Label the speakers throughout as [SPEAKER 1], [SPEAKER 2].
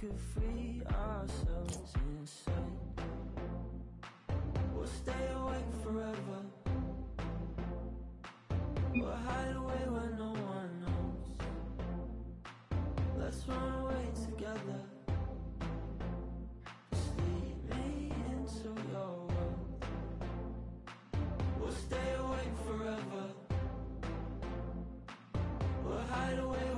[SPEAKER 1] could free ourselves inside. We'll stay awake forever. We'll hide away where no one knows. Let's run away together. Lead me into your world. We'll stay awake forever. We'll hide away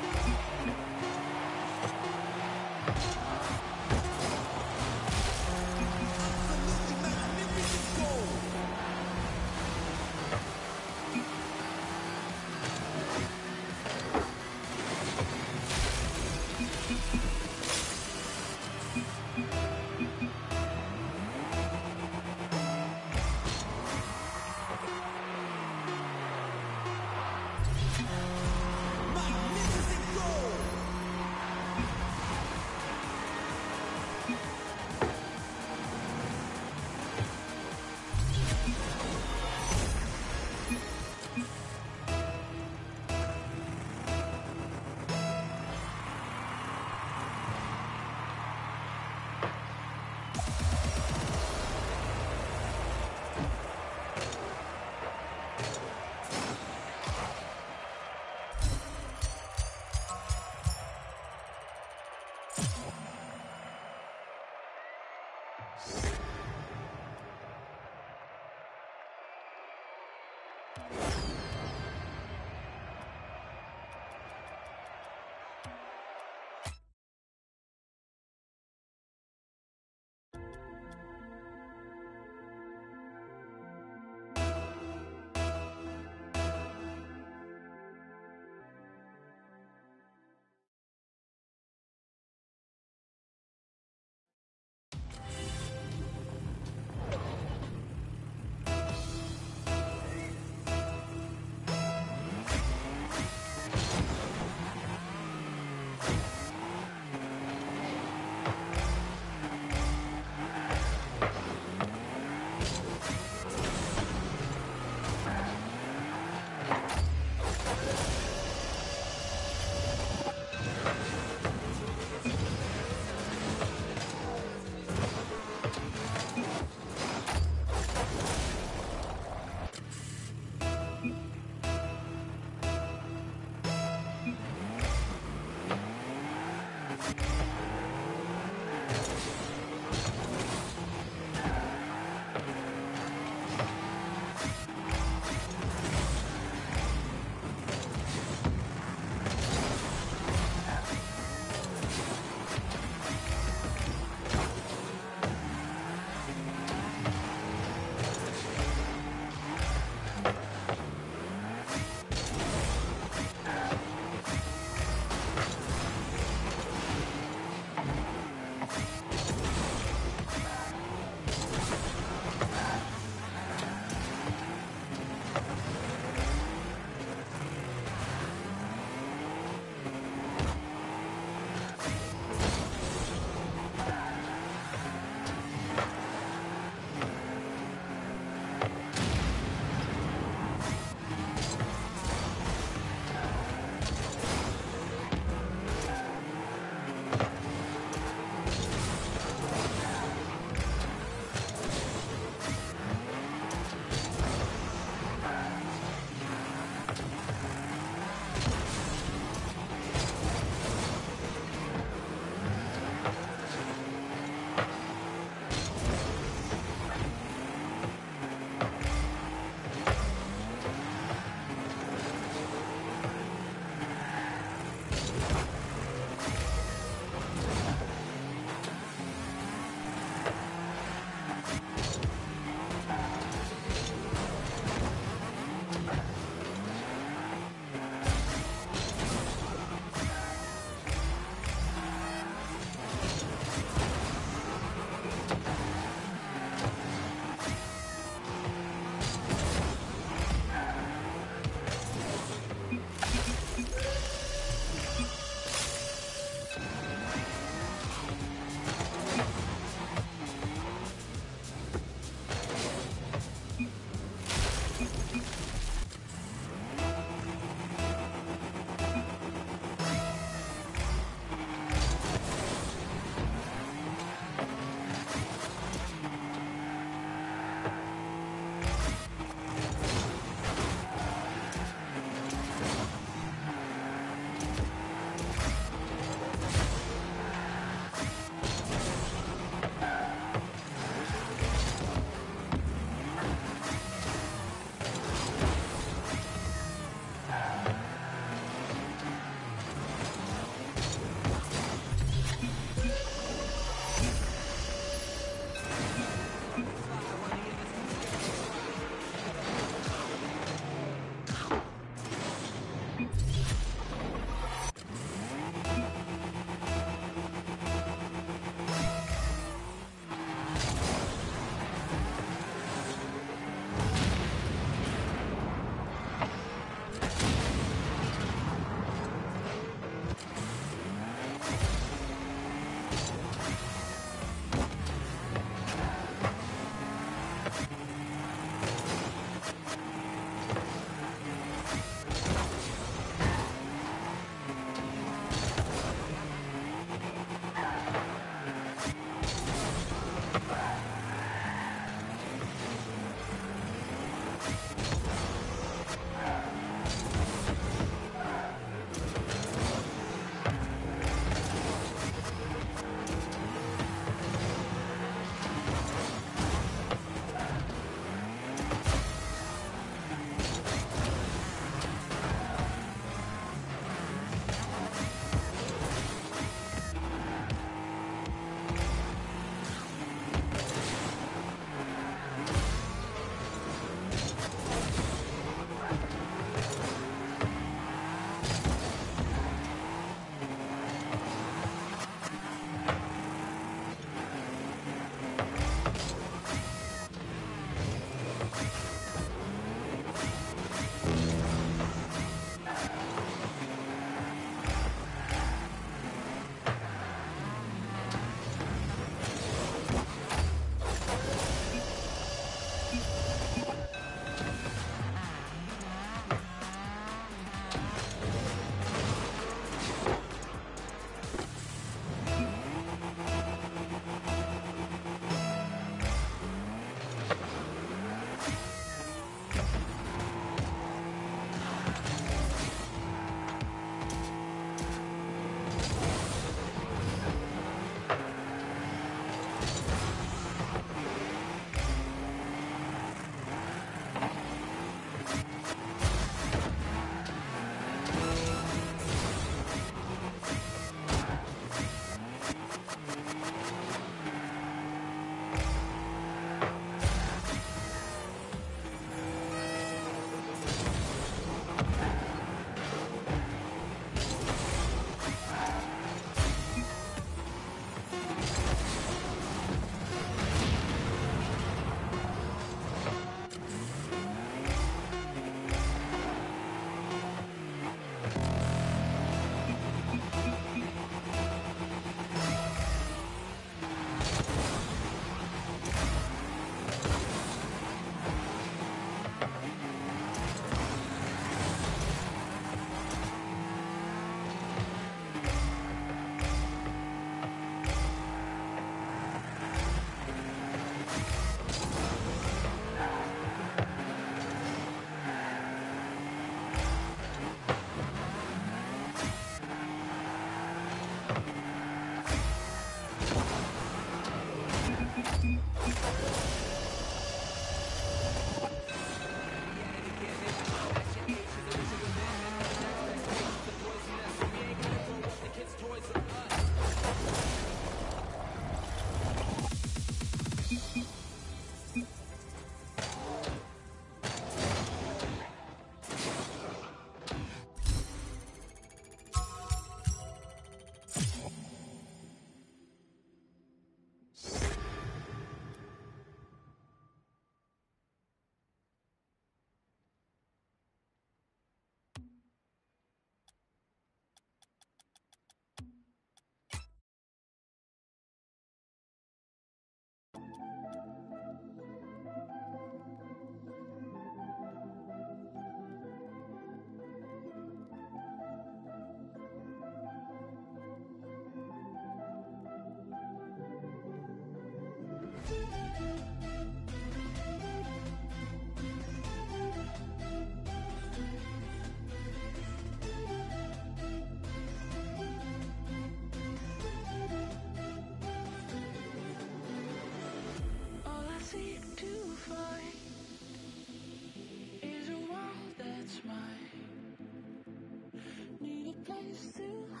[SPEAKER 2] a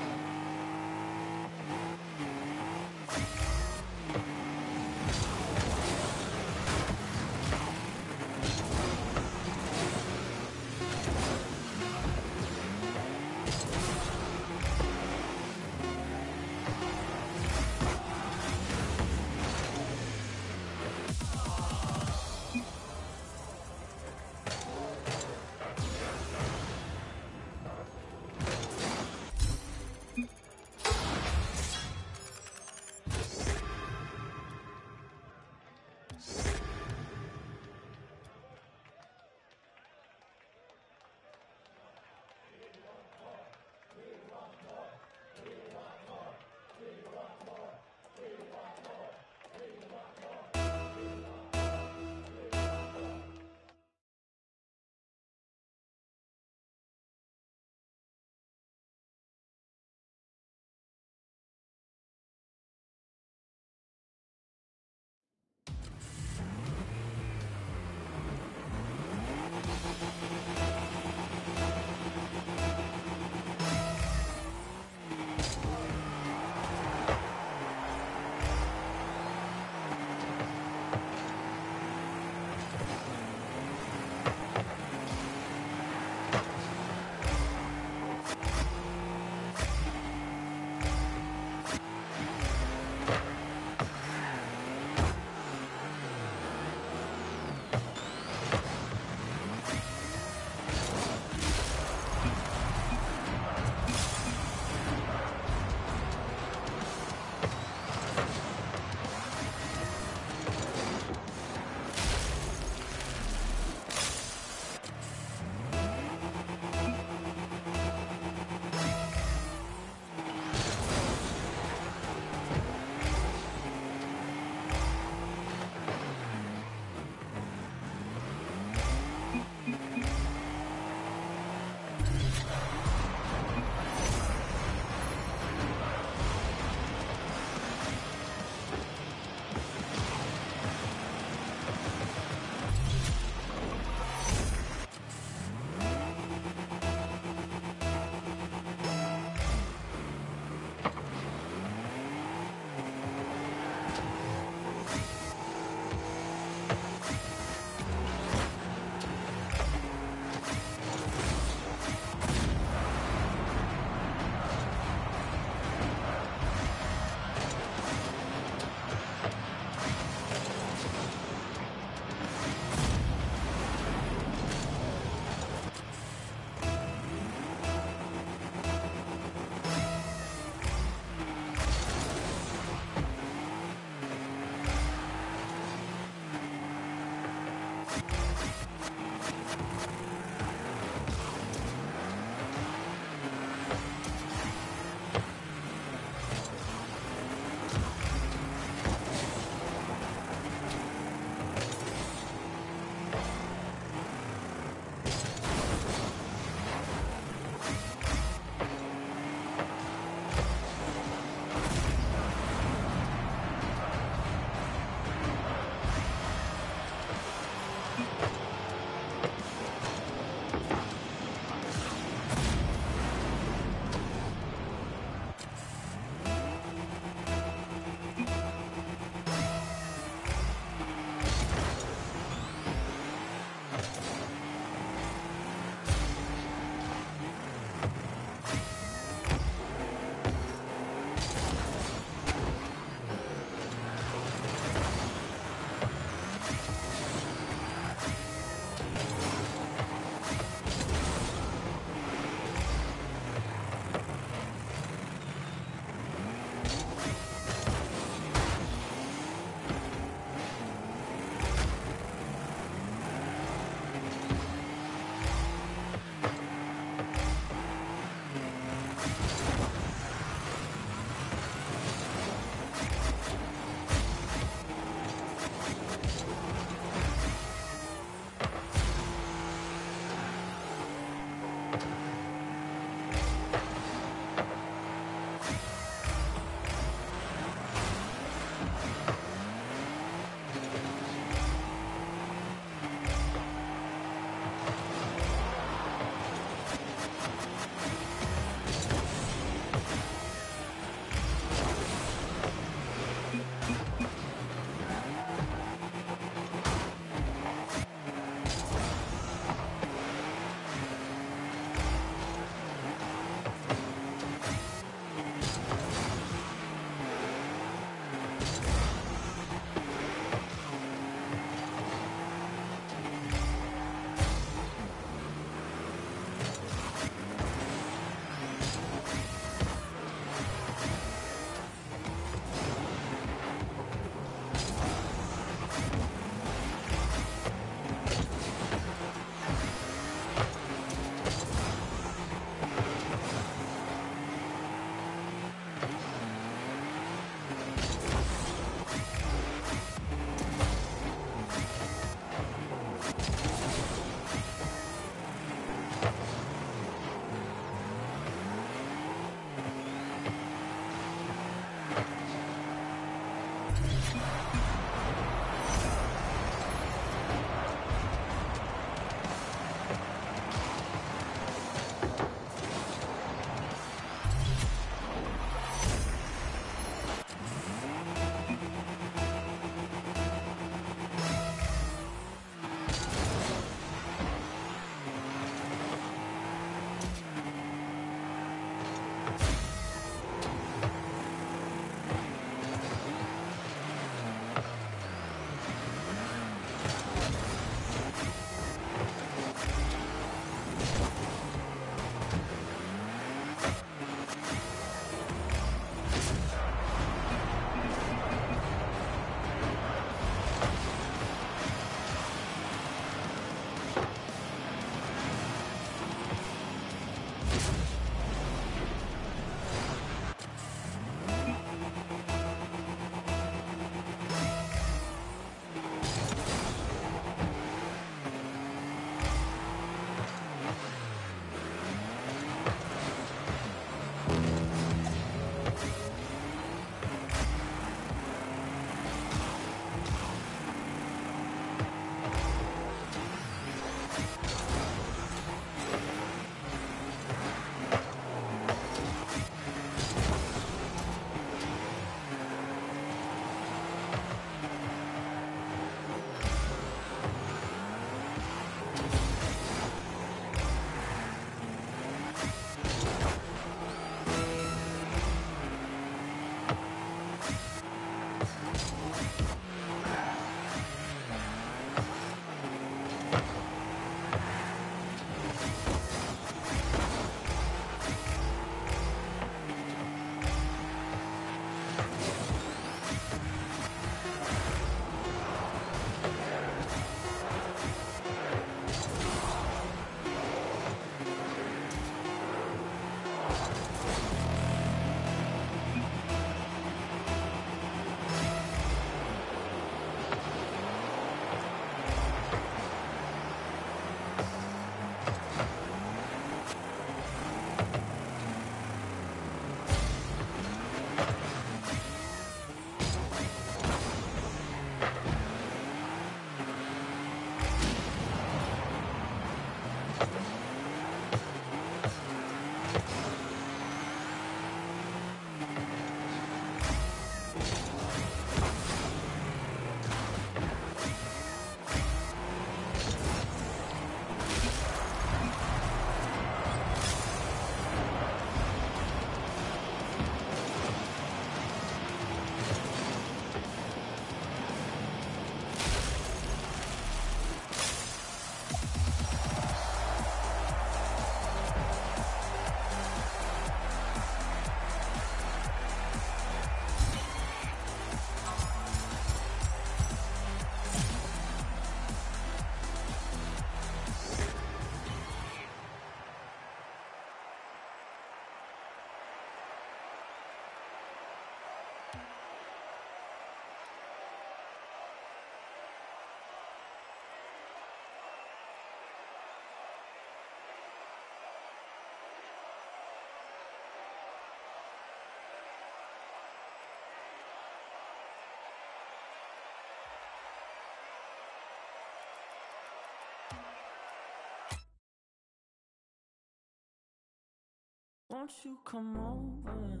[SPEAKER 1] won't you come over?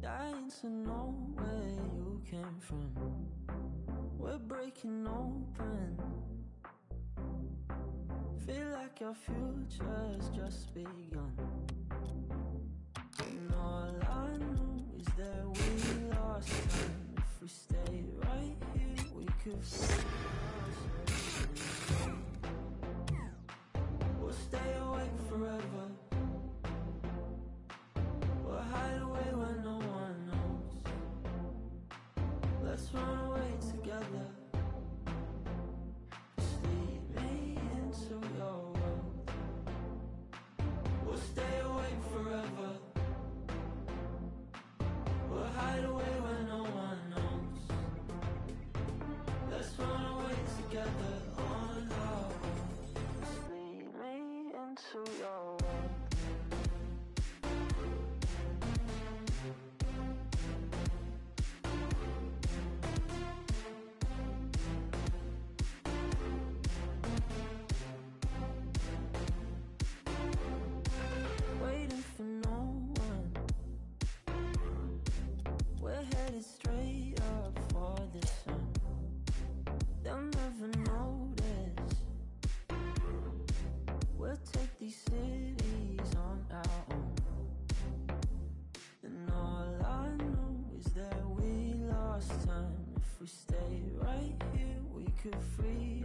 [SPEAKER 1] Dying to know where you came from. We're breaking open. Feel like your future's just begun. And all I know is that we lost time. If we stay right here, we could. stay awake forever. could free